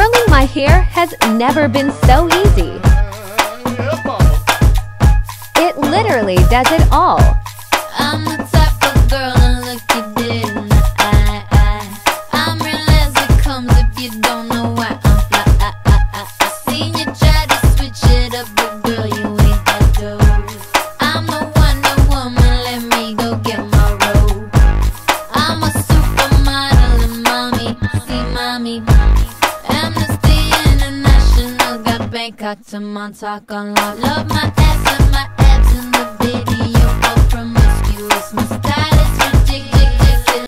Curling my hair has never been so easy. It literally does it all. I'm the type of girl to look you dead in the eye. I'm real as it comes if you don't know why I'm fly. I, I, I, I seen you try to switch it up, but girl, you ain't that dope. I'm the Wonder Woman, let me go get my robe. I'm a supermodel and mommy, see mommy. Bangkok to Montauk on lock. Love my